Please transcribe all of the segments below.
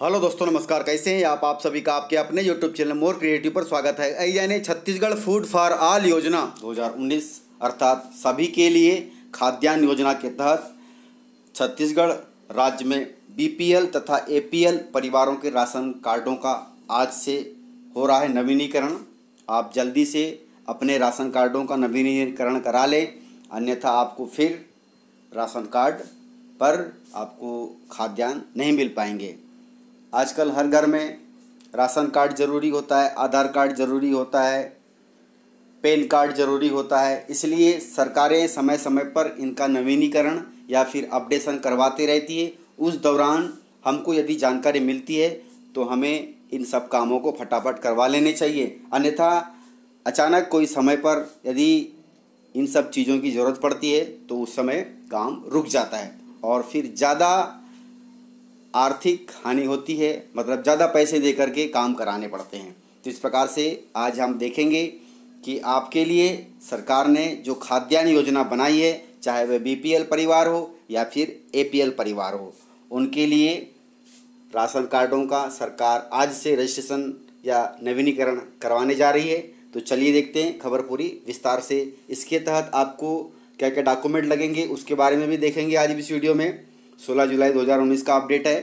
Hello दोस्तों, नमस्कार। कैसे हैं आप? आप सभी का आपके अपने यूट्यूब चैनल मोर क्रिएटिव पर स्वागत है। यानी छत्तीसगढ़ फ़ूड फॉर ऑल योजना 2019 अर्थात सभी के लिए खाद्यान्न योजना के तहत छत्तीसगढ़ राज्य में बीपीएल तथा एपीएल परिवारों के राशन कार्डों का आज से हो रहा है नवीनीकरण। आप जल्दी से अपने राशन कार्डों का नवीनीकरण करा लें, अन्यथा आपको फिर राशन कार्ड पर आपको खाद्यान्न नहीं मिल पाएँगे। आजकल हर घर में राशन कार्ड ज़रूरी होता है, आधार कार्ड ज़रूरी होता है, पेन कार्ड ज़रूरी होता है। इसलिए सरकारें समय समय पर इनका नवीनीकरण या फिर अपडेशन करवाती रहती है। उस दौरान हमको यदि जानकारी मिलती है तो हमें इन सब कामों को फटाफट करवा लेने चाहिए। अन्यथा अचानक कोई समय पर यदि इन सब चीज़ों की ज़रूरत पड़ती है तो उस समय काम रुक जाता है। और फिर ज़्यादा आर्थिक हानि होती है मतलब ज़्यादा पैसे दे करके काम कराने पड़ते हैं। तो इस प्रकार से आज हम देखेंगे कि आपके लिए सरकार ने जो खाद्यान्न योजना बनाई है, चाहे वह बीपीएल परिवार हो या फिर एपीएल परिवार हो, उनके लिए राशन कार्डों का सरकार आज से रजिस्ट्रेशन या नवीनीकरण करवाने जा रही है। तो चलिए देखते हैं खबर पूरी विस्तार से। इसके तहत आपको क्या क्या डॉक्यूमेंट लगेंगे, उसके बारे में भी देखेंगे आज इस वीडियो में। 16 जुलाई 2019 का अपडेट है।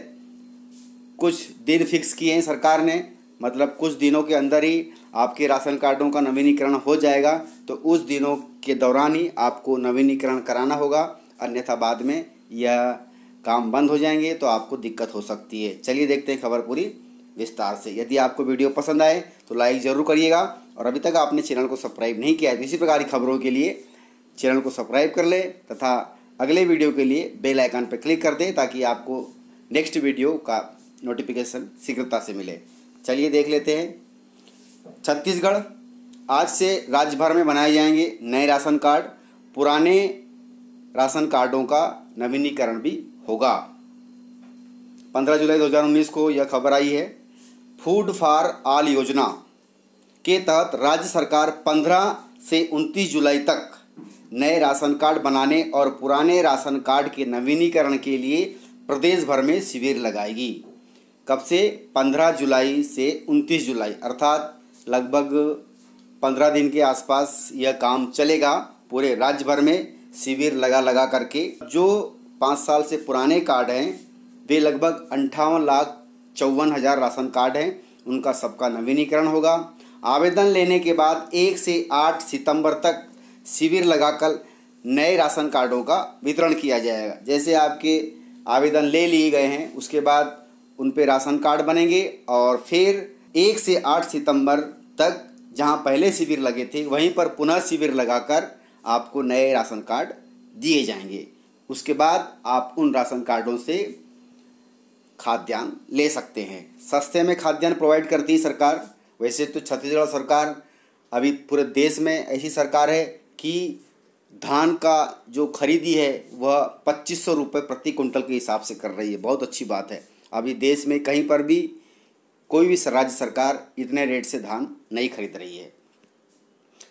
कुछ दिन फिक्स किए हैं सरकार ने मतलब कुछ दिनों के अंदर ही आपके राशन कार्डों का नवीनीकरण हो जाएगा तो उस दिनों के दौरान ही आपको नवीनीकरण कराना होगा, अन्यथा बाद में यह काम बंद हो जाएँगे तो आपको दिक्कत हो सकती है। चलिए देखते हैं खबर पूरी विस्तार से। यदि आपको वीडियो पसंद आए तो लाइक ज़रूर करिएगा, और अभी तक आपने चैनल को सब्सक्राइब नहीं किया है तो इसी प्रकार की खबरों के लिए चैनल को सब्सक्राइब कर लें, तथा अगले वीडियो के लिए बेल आइकन पर क्लिक कर दें ताकि आपको नेक्स्ट वीडियो का नोटिफिकेशन शीघ्रता से मिले। चलिए देख लेते हैं। छत्तीसगढ़, आज से राज्य भर में बनाए जाएँगे नए राशन कार्ड। पुराने राशन कार्डों का नवीनीकरण भी होगा। 15 जुलाई 2019 को यह खबर आई है, फ़ूड फॉर ऑल योजना के तहत राज्य सरकार 15 से 29 जुलाई तक नए राशन कार्ड बनाने और पुराने राशन कार्ड के नवीनीकरण के लिए प्रदेश भर में शिविर लगाएगी। कब से? 15 जुलाई से 29 जुलाई, अर्थात लगभग 15 दिन के आसपास यह काम चलेगा। पूरे राज्य भर में शिविर लगा लगा करके जो पाँच साल से पुराने कार्ड हैं, वे लगभग अंठावन लाख चौवन हज़ार राशन कार्ड हैं। उनका सबका नवीनीकरण होगा। आवेदन लेने के बाद एक से आठ सितंबर तक शिविर लगाकर नए राशन कार्डों का वितरण किया जाएगा। जैसे आपके आवेदन ले लिए गए हैं, उसके बाद उन पर राशन कार्ड बनेंगे और फिर एक से आठ सितंबर तक जहाँ पहले शिविर लगे थे, वहीं पर पुनः शिविर लगाकर आपको नए राशन कार्ड दिए जाएँगे। उसके बाद आप उन राशन कार्डों से खाद्यान्न ले सकते हैं। सस्ते में खाद्यान्न प्रोवाइड करती है सरकार, वैसे तो छत्तीसगढ़ सरकार अभी पूरे देश में ऐसी सरकार है कि धान का जो खरीदी है, वह पच्चीस सौ रुपये प्रति कुंटल के हिसाब से कर रही है। बहुत अच्छी बात है। अभी देश में कहीं पर भी कोई भी राज्य सरकार इतने रेट से धान नहीं खरीद रही है।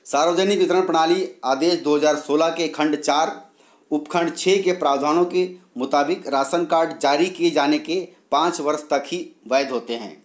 सार्वजनिक वितरण प्रणाली आदेश 2016 के खंड चार, उपखंड छः के प्रावधानों के मुताबिक राशन कार्ड जारी किए जाने के पाँच वर्ष तक ही वैध होते हैं।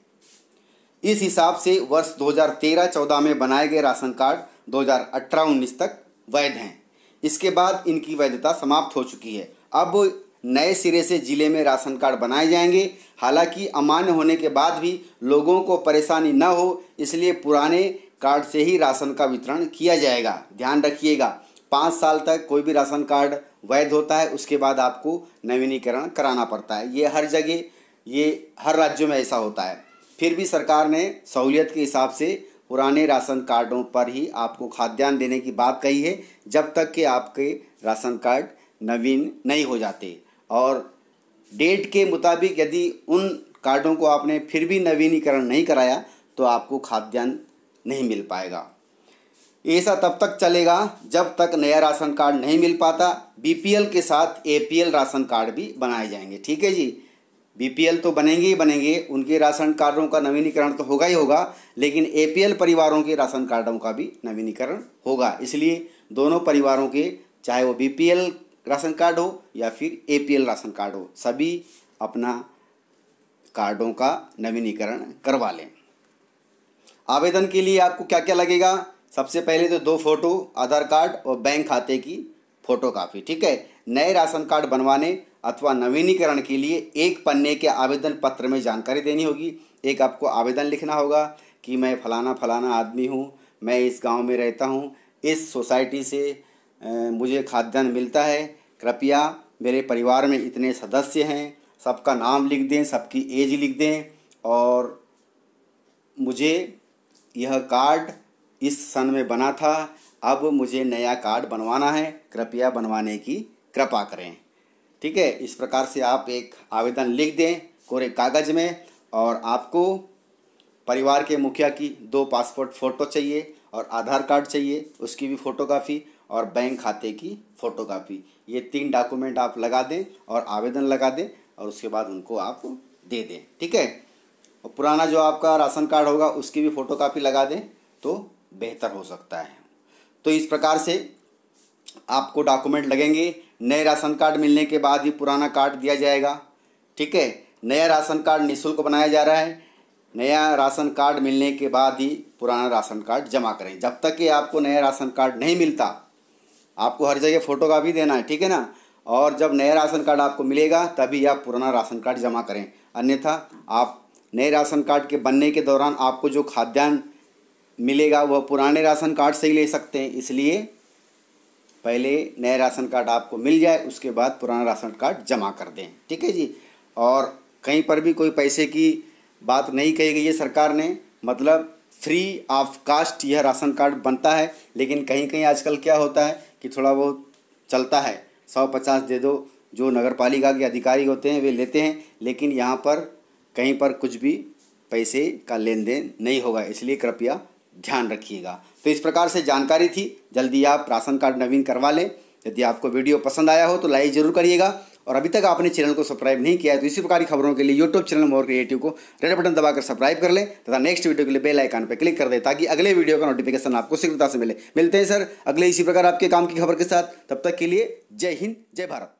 इस हिसाब से वर्ष 2013-14 में बनाए गए राशन कार्ड 2018-19 तक वैध हैं। इसके बाद इनकी वैधता समाप्त हो चुकी है। अब नए सिरे से ज़िले में राशन कार्ड बनाए जाएँगे। हालाँकि अमान्य होने के बाद भी लोगों को परेशानी न हो, इसलिए पुराने कार्ड से ही राशन का वितरण किया जाएगा। ध्यान रखिएगा, पाँच साल तक कोई भी राशन कार्ड वैध होता है, उसके बाद आपको नवीनीकरण कराना पड़ता है। ये हर जगह, ये हर राज्यों में ऐसा होता है। फिर भी सरकार ने सहूलियत के हिसाब से पुराने राशन कार्डों पर ही आपको खाद्यान्न देने की बात कही है, जब तक कि आपके राशन कार्ड नवीन नहीं हो जाते। और डेट के मुताबिक यदि उन कार्डों को आपने फिर भी नवीनीकरण नहीं कराया तो आपको खाद्यान्न नहीं मिल पाएगा। ऐसा तब तक चलेगा जब तक नया राशन कार्ड नहीं मिल पाता। बीपीएल के साथ एपीएल राशन कार्ड भी बनाए जाएँगे। ठीक है जी? बीपीएल तो बनेंगे ही बनेंगे, उनके राशन कार्डों का नवीनीकरण तो होगा ही होगा, लेकिन एपीएल परिवारों के राशन कार्डों का भी नवीनीकरण होगा। इसलिए दोनों परिवारों के, चाहे वो बीपीएल राशन कार्ड हो या फिर एपीएल राशन कार्ड हो, सभी अपना कार्डों का नवीनीकरण करवा लें। आवेदन के लिए आपको क्या क्या लगेगा? सबसे पहले तो दो फ़ोटो, आधार कार्ड और बैंक खाते की फ़ोटो ठीक है? नए राशन कार्ड बनवाने अथवा नवीनीकरण के लिए एक पन्ने के आवेदन पत्र में जानकारी देनी होगी। एक आपको आवेदन लिखना होगा कि मैं फलाना फलाना आदमी हूँ, मैं इस गाँव में रहता हूँ, इस सोसाइटी से मुझे खाद्यान्न मिलता है। कृपया मेरे परिवार में इतने सदस्य हैं, सबका नाम लिख दें, सबकी एज लिख दें और मुझे यह कार्ड इस सन में बना था, अब मुझे नया कार्ड बनवाना है। कृपया बनवाने की कृपा करें। ठीक है, इस प्रकार से आप एक आवेदन लिख दें कोरे कागज़ में और आपको परिवार के मुखिया की दो पासपोर्ट फ़ोटो चाहिए और आधार कार्ड चाहिए, उसकी भी फ़ोटोकॉपी और बैंक खाते की फ़ोटोकॉपी ये तीन डॉक्यूमेंट आप लगा दें और आवेदन लगा दें और उसके बाद उनको आप दे दें, ठीक है? और पुराना जो आपका राशन कार्ड होगा, उसकी भी फ़ोटोकॉपी लगा दें तो बेहतर हो सकता है। तो इस प्रकार से आपको डॉक्यूमेंट लगेंगे नए राशन कार्ड मिलने के बाद ही पुराना कार्ड दिया जाएगा। ठीक है? नया राशन कार्ड निःशुल्क बनाया जा रहा है। नया राशन कार्ड मिलने के बाद ही पुराना राशन कार्ड जमा करें। जब तक कि आपको नया राशन कार्ड नहीं मिलता, आपको हर जगह फ़ोटो का भी देना है, ठीक है ना? और जब नया राशन कार्ड आपको मिलेगा, तभी आप पुराना राशन कार्ड जमा करें। अन्यथा, आप नए राशन कार्ड के बनने के दौरान आपको जो खाद्यान्न मिलेगा, वह पुराने राशन कार्ड से ही ले सकते हैं। इसलिए पहले नए राशन कार्ड आपको मिल जाए, उसके बाद पुराना राशन कार्ड जमा कर दें। ठीक है जी? और कहीं पर भी कोई पैसे की बात नहीं कही गई है सरकार ने मतलब फ्री ऑफ़ कास्ट यह राशन कार्ड बनता है, लेकिन कहीं कहीं आजकल क्या होता है कि थोड़ा बहुत चलता है। सौ पचास दे दो, जो नगर पालिका के अधिकारी होते हैं, वे लेते हैं, लेकिन यहाँ पर कहीं पर कुछ भी पैसे का लेन देन नहीं होगा, इसलिए कृपया ध्यान रखिएगा। तो इस प्रकार से जानकारी थी। जल्दी आप राशन कार्ड नवीन करवा लें। यदि आपको वीडियो पसंद आया हो तो लाइक ज़रूर करिएगा। और अभी तक आपने चैनल को सब्सक्राइब नहीं किया है तो इसी प्रकार की खबरों के लिए यूट्यूब चैनल मोर क्रिएटिव को रेड बटन दबाकर सब्सक्राइब कर लें तथा नेक्स्ट वीडियो के लिए बेल आइकन पर क्लिक कर दें ताकि अगले वीडियो का नोटिफिकेशन आपको शीघ्रता से मिले। मिलते हैं, सर। अगले इसी प्रकार आपके काम की खबर के साथ। तब तक के लिए जय हिंद, जय भारत।